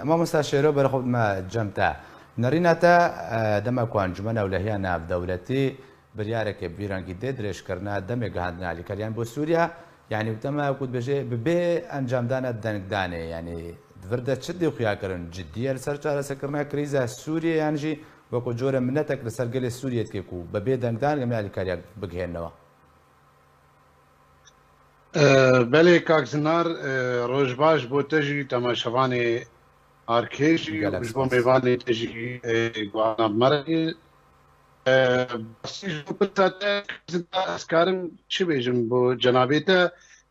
ئەمە مەستا شێرە بەرە خۆمە جەمتە نەرینەتە دەمە کوانجمەە و لەهیان ناودەولەتی بریارێکی بیرەنگی دێ درێژکردنا دەمێک هەندنالی کەریان بۆ سووریا یعنی وتەمە کووت بژێ ببێ ئەنجامدانە دەنگدانێ ینی وردە چ دی خویاکردن جددیە لەسەر چارەسەکردنا کریزە سووریە یانژی وەکو جۆرە منەتەك لە سەرگەلی سووریەتێک و بەبێ دەنگدان لەمیالی کاریاک بگهێنەوە. بەلێ کاکزنار ڕۆژ باش بۆ تەژی تەماشەوانی Arqueji, os Bombevalentes e Guanabara e بسیج بو پتاته اسکارم چی بیجم بو جنابیتا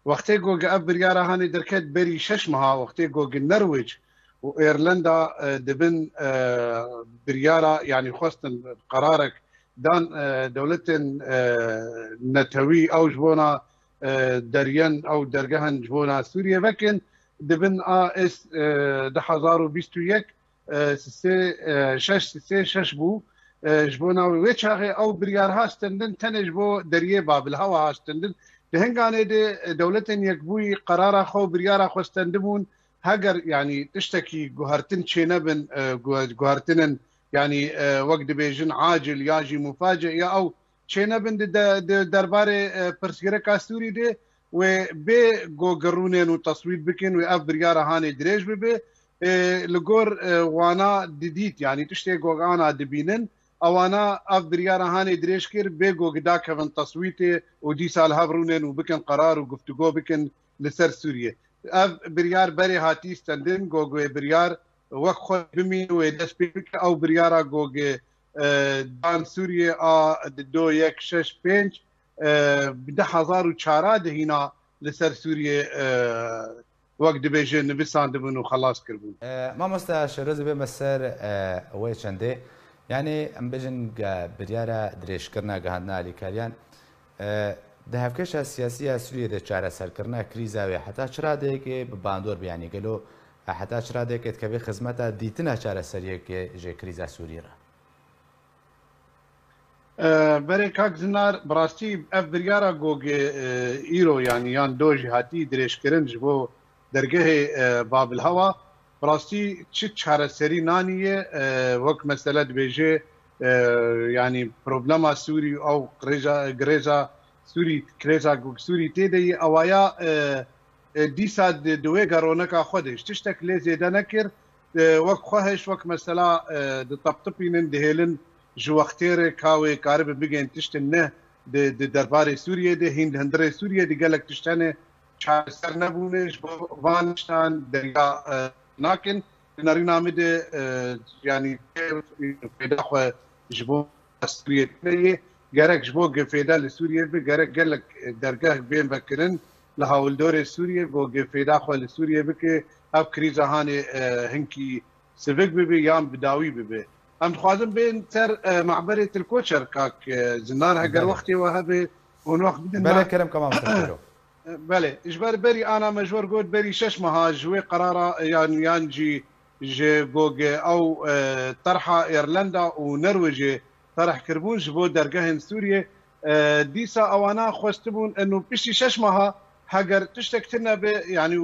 وقتی گوگ اب بریارهانی درکت بری شش مها وقتی گوگ نرویج و ایرلندا دبن بریارا یعنی خواستن قرارک دان دولت نتوی او جبونا دريان او درجهن جبونا سوريا لكن devin AS de hazar û bîst û yek sisê şeş sisê şeş bû ji bo navê wê çaxê ew biryar hastindin tenê ji bo deriyê babil hewa hastindin di henganê de dewletên yekbûyî qerara xwe biryara xwestendibûn heger yanî tiştekî guhertin çênebin guhertinin yanî wek dibêjin acil ya jî muface ya ew çênebin derbarê pirsgireka Sûrî de و بێ گۆگەڕونێن و تەسوید بکەن و ئەف بریارە هاانێ درێژ ببێ li gor wana didît yanî tiştê gogana dibînin ewana ev biryara hanê dirêj kir bê gogida kevin taswîtê û dîsal hevrûnên û bikin qerar û guftugô bikin li ser Sûriye. Ev biryar berê hatî stendin gogoê biryar wek xwe bimîn wê dest pê bike ew biryara gogê dan Sûriye a di do yek şeş pênc ده هزار و چارا دهینا لسر سوریه وەک دەبێژێ نویسان دەبن و خلاص ما مسته شەرز بێ بەسەر وی چنده یعنی ام بیجن بریاره دریش بژن بریارە علی کاریان ده هفکش سیاسی سوریه ده سوریە سر چارە سەرکردنا وی حتا ده که باندور بیانی گلو حتا چرادێکێت خزمتا دیتنه چاره سریه که جه کریزا را برێ کاک زنار بڕاستی ئەف بریارە گۆگێ ئیرۆ یانی یان دۆژی هاتی درێژکردن ji بۆ دەرگەهێ بابل هەوا بڕاستی چ چارەسەری نانیە وەک مەسەلە دبێژێ ینی پرۆبلەما سووری ئەو قڕێژە گرێژە سووری کرێژا گوک سووری تێدەی ئەوەیە دیسا دوێ گەڕۆنەکە خودش تشتێک لێ زێدە نەکرد وەک خۆهش وەک مەسەلا تەپتپینن دهێلن ji wextêrê kawê karibe bigên tiştin ne di derbarê Sûriye de hîn hundirê Sûriye di gelek tiştenê çareser nebûne ji bo van tiştan derya e, nakin narîna me de e, yanî fêda xwe ji bo Sûriye gerek ji bo gefêda li Sûriye bi gerek gelek dergeh bên vekirin li hawildorê Sûriye bo gefêda xwe li Sûriye bike ev krîza hanê e, hinkî sivik bibe yan bidawî bibe. ام خوازم بين تر معبرية الكوتشر كاك زنار هقر وقتي وهبي ون وقت بدنا بلا كلام كمان بله اجبار بري انا مجبور قول بري شش مها جوي قرارة يعني يانجي جي جوج او طرحة ايرلندا ونرويج طرح كربون جبو درجهن سوريا ديسا اوانا خوستبون انه بشي شش مها هاجر تشتكتنا ب يعني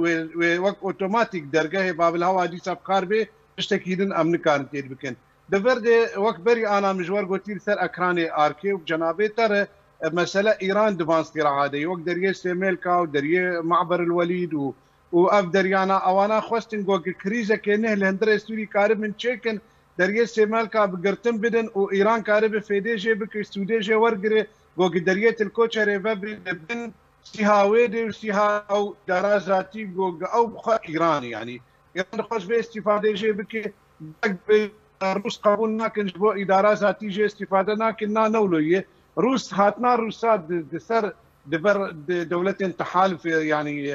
وقت اوتوماتيك درجه باب الهواء ديسا بخار به تشتكيدن امن كانت بكن دەبەردێ وەک بەری ئانامژوار گوتیر سەر ئەکرانی ئارکێ و جەنابێت تەرە مەسەلە ئیران دبانستیرەعادەی وەک دەریێ سێمێلکا و دەریێ معبەر الوەلید و و ئەف دەریانە ئەوانە خوستن گۆکە کریزەکە نێ لە هەندرە سووری کارب من چێکن دەریێ سێمالکا بگرتن بدن و ئیران کارە بە فێدێژێ بکرد سوودێژێ وەرگێ گۆگە دەریێ تلکۆچەرێڤە بن سیهاوێ دەوسیها ئەو دارازاتی گۆگە ئەو بخوا ئیرانی ینی ئێران خۆش بێ استیفادێژێ بکە روس قبول نکن بو اداره ذاتی جه استفاده نکن نه نولوی روس هاتنا روسا دسر دبر دولة تحالف يعني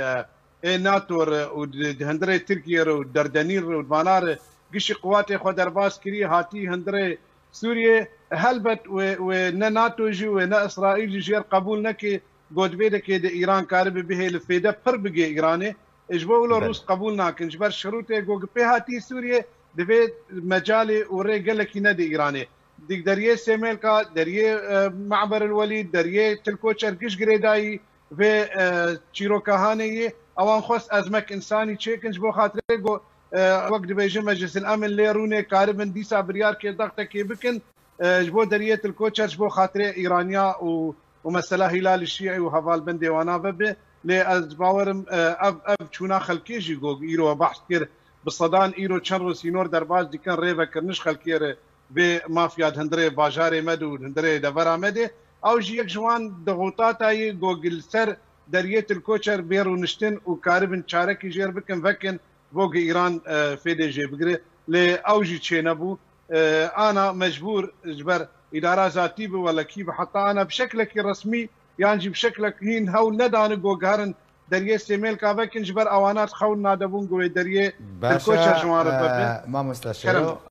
ناتور وهندري تركيا والدردنير والمنار قش قوات خو درباس كري هاتي هندري سوريا هلبت ونا ناتو جي ونا اسرائيل جي قبول نكي قد بيدا كده ايران كارب به الفيدا پر بگه ايراني اجبو روس قبول ناكن جبر شروطه گوگ په هاتي سوريا دەبێت مەجای وڕێ گەلکی نەدە ئیرانێ دیک دەریێ سێمێلکە دەریێ معبرلوەلی دەریێ تلکۆ چەرگش گرێدایی وێ چیرۆکەهانەیە ئەوان خۆست ئەزمەک ئینسانی چێکنج بۆ خااترێ گۆ وەک دبێژە مەجلسن ئەمن لێ ڕوونێ کاربن دیسا بریار کێ دەختەکێ بکن بۆ دەریێ تلکۆ چەرچ بۆ خااترێ ئیرانیا و ومەسەلا هیلالی شیعی و هەواڵ بندێوانە بەبێ لێ ئەز باوەرم ئەف چوونا خەلکێژی گۆگ ئیرۆ بەحت کرد bi sedan îro çend rosînor derbaj dikin rêvekirniş xelkêre bê mafya hindirê bajarê me û hindirê devera me dê ew jî yek ji wan dixotatayê gogil ser deriyê tilkoçer bêrû niştin û karibin çarekî jêr bikin vekin vogê îran fêdê jê bigire lê ew jî çênebû ana mecbûr ji ber îdara zatî bi welekî bi heta ana bi şeklekî resmî yan jî bi şeklek hîn hew nedanî gogarin دەریێ سێمێل کابەکن ji ber awanat xewn nadebûn guê deriê ko şewaret mamosta